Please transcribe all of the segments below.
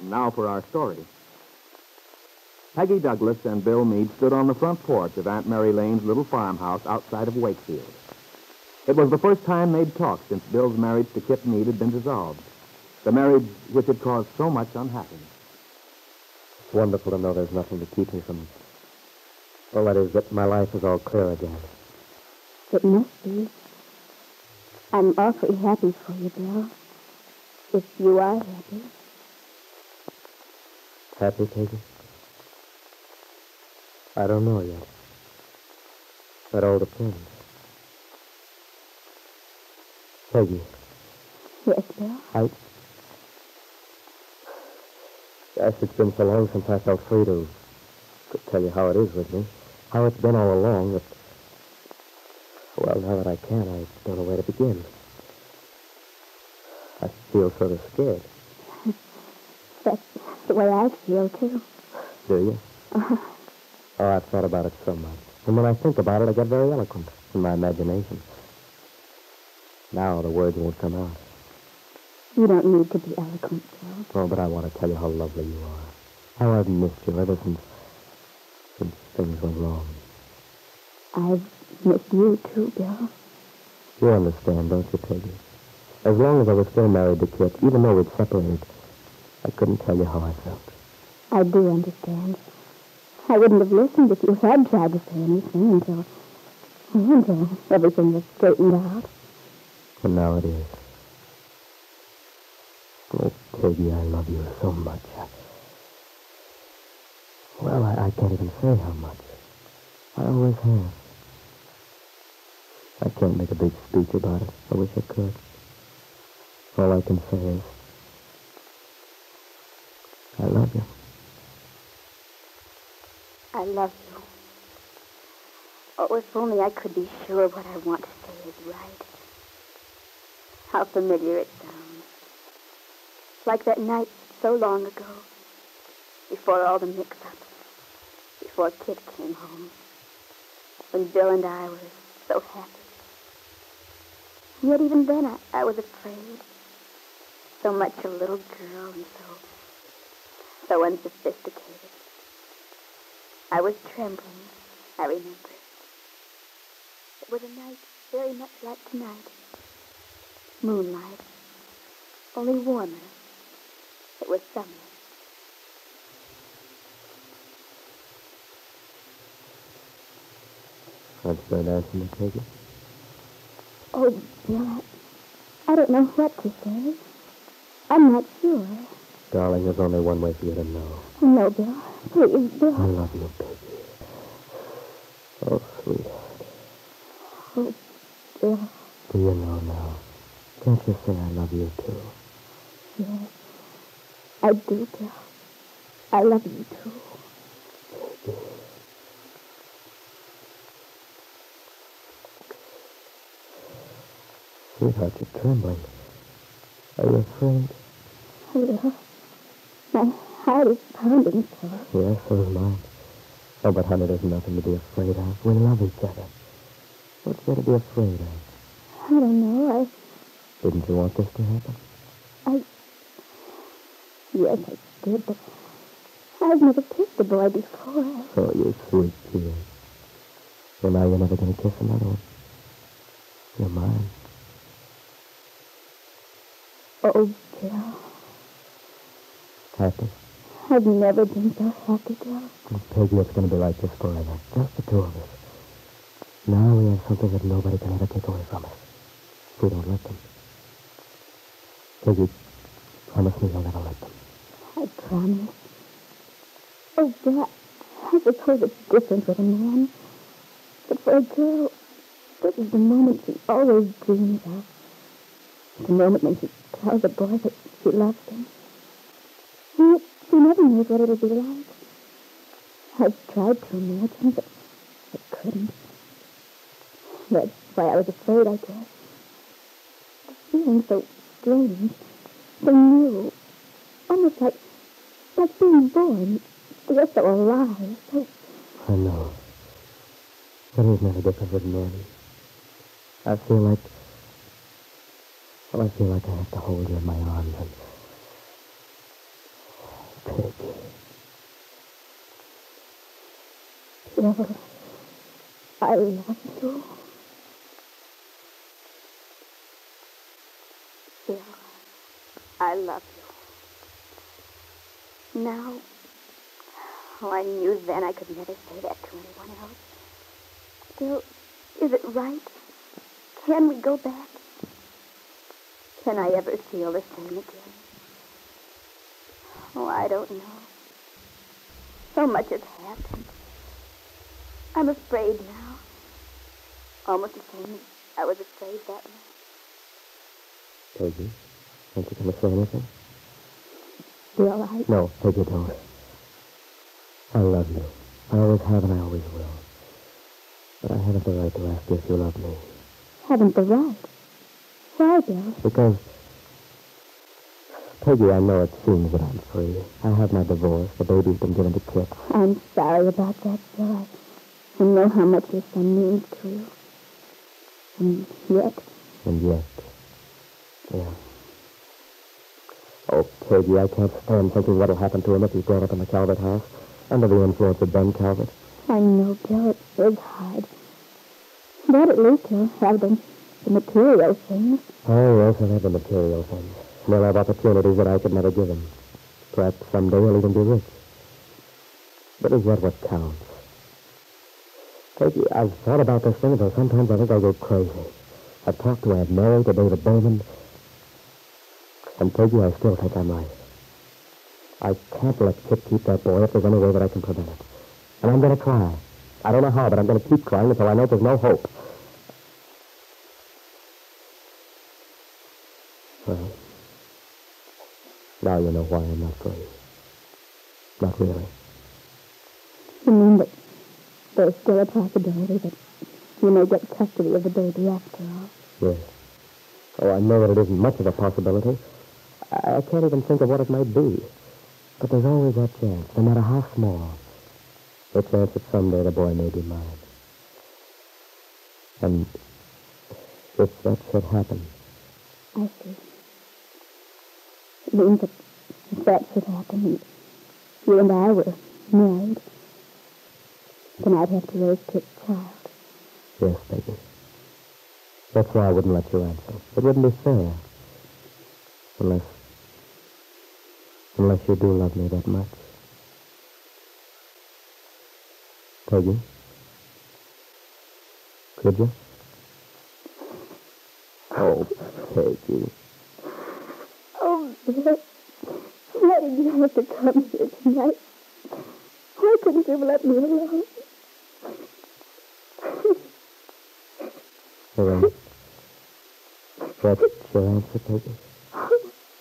And now for our story. Peggy Douglas and Bill Meade stood on the front porch of Aunt Mary Lane's little farmhouse outside of Wakefield. It was the first time they'd talked since Bill's marriage to Kit Meade had been dissolved. The marriage which had caused so much unhappiness. It's wonderful to know there's nothing to keep me from. Well, that is, that my life is all clear again. It must be. I'm awfully happy for you, Bill. If you are happy. Happy, Peggy? I don't know yet. That all depends. Peggy, Yes, Bill? I. Gosh, it's been so long since I felt free to, to tell you how it is with me. How it's been all along that. Well, now that I can, I don't know where to begin. I feel sort of scared. That's the way I feel, too. Do you? Uh-huh. Oh, I've thought about it so much. And when I think about it, I get very eloquent in my imagination. Now the words won't come out. You don't need to be eloquent, Bill. Oh, but I want to tell you how lovely you are. How I've missed you ever since, since things went wrong. I've missed you, too, Bill. You understand, don't you, Peggy? As long as I was still married to Kit, even though we'd separated, I couldn't tell you how I felt. I do understand. I wouldn't have listened if you had tried to say anything until, until everything was straightened out. And now it is. Oh, Peggy, I love you so much. Well, I, I can't even say how much. I always have. I can't make a big speech about it. I wish I could. All I can say is, I love you. I love you. Oh, if only I could be sure what I want to say is right. How familiar it sounds. Like that night so long ago, before all the mix-ups, before Kit came home, when Bill and I were so happy. Yet even then I, I was afraid. So much a little girl and so, so unsophisticated. I was trembling, I remember. It was a night very much like tonight. Moonlight, only warmer. It was summer. That's very nice of me, Peggy. Oh, Bill, I, I don't know what to say. I'm not sure. Darling, there's only one way for you to know. No, Bill. Please, Bill. I love you, Peggy. Oh, sweetheart. Oh, Bill. Do you know now? Can't you say I love you, too? Yes. I do, Bill. I love you, too. Sweetheart, you're trembling. Are you afraid? Bill. My heart is pounding so. Yes, so is mine. Oh, but honey, there's nothing to be afraid of. We love each other. What's there to be afraid of? I don't know. I... Didn't you want this to happen? I... Yes, I did, but I've never kissed a boy before. Oh, you sweet kid. So now you're never going to kiss another one. You're mine. Oh, Bill. Happy? I've never been so happy, Bill. Oh, Peggy, it's going to be like this forever. Just the two of us. Now we have something that nobody can ever take away from us. If we don't let them. Peggy, promise me you'll never let them. I promise. Oh, Bill, I suppose it's different with a man. But for a girl, this is the moment she always dreams of. The moment when she tells a boy that she loves him. Yet she never knows what it'll be like. I've tried to imagine, but I couldn't. That's why I was afraid, I guess. The feeling so strange, so new, almost like, like being born. You're so alive, so I know. But it's never different with men. I feel like... Well, I feel like I have to hold you in my arms and... Trevor, I love you. Trevor, I love you. Now, oh, I knew then I could never say that to anyone else. Still, is it right? Can we go back? Can I ever feel the same again? Oh, I don't know. So much has happened. I'm afraid now. Almost the same as I was afraid that night. Peggy, aren't you going to say anything? Bill, I... No, Peggy, don't. I love you. I always have and I always will. But I haven't the right to ask you if you love me. Haven't the right. Why, Bill? Because, Peggy, I know it seems that I'm free. I have my divorce. The baby's been given to Kit. I'm sorry about that, Bill. I, I know how much your son means to you. And yet, And yet, yeah. Oh, Peggy, I can't stand thinking what'll happen to him if he's brought up in the Calvert house, under the influence of Ben Calvert. I know, Bill, it is hard. But at least he'll have the, the material things. Oh, yes, he'll have the material things. He'll have opportunities that I could never give him. Perhaps someday he'll even be rich. But is that what counts? Peggy, I've thought about this thing until sometimes I think I'll go crazy. I've talked to Aunt Mary, to David Bowman. And Peggy, I still think I'm right. I can't let Kit keep that boy if there's any way that I can prevent it. And I'm going to try. I don't know how, but I'm going to keep trying until I know there's no hope. Well, now you know why I'm not free. Not really. You mean that there's still a possibility that you may get custody of the baby after all? Yes. Oh, I know that it isn't much of a possibility. I, I can't even think of what it might be. But there's always that chance, no matter how small. The chance that someday the boy may be mine. And if that should happen, I see. It means that if that should happen, and you and I were married, then I'd have to raise Kit's child. yes, Peggy. That's why I wouldn't let you answer. It wouldn't be fair. Unless... Unless you do love me that much. Peggy? Could you? Oh, Peggy. Oh, why did you have to come here tonight? Why couldn't you have let me alone? Lorraine. That's your answer, Peggy?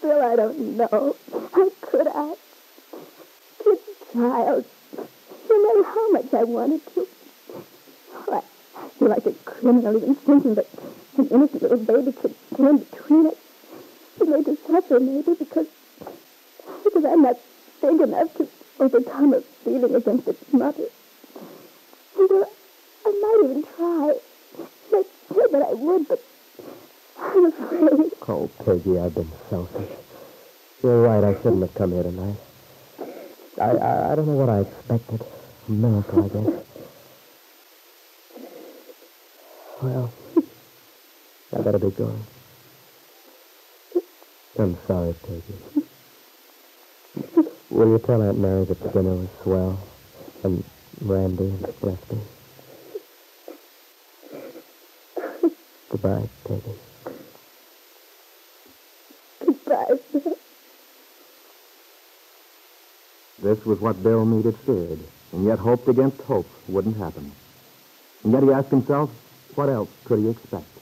Bill, I don't know. How could I? Kit's child. No matter how much I wanted to. Oh, I feel like a criminal even thinking that an innocent little baby could stand between us. It to suffer, maybe, because, because I'm not big enough to overcome a feeling against its mother. Well, I might even try. I said that I would, but I'm afraid. Oh, Peggy, I've been selfish. You're right, I shouldn't have come here tonight. I, I, I don't know what I expected. A miracle, I guess. Well, I better be going. I'm sorry, Peggy. Will you tell Aunt Mary that the dinner was swell? And Randy and Lefty? Goodbye, Peggy. Goodbye, Bill. This was what Bill Meade had feared, and yet hoped against hope wouldn't happen. And yet he asked himself, what else could he expect?